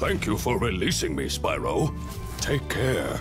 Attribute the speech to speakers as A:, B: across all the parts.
A: Thank you for releasing me, Spyro. Take care.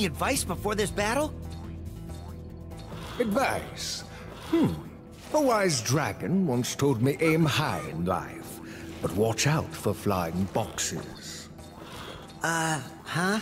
B: Any advice before this battle?
C: Advice? Hmm. A wise dragon once told me aim high in life, but watch out for flying boxes.
B: Uh, huh?